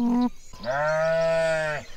Mm. Ah.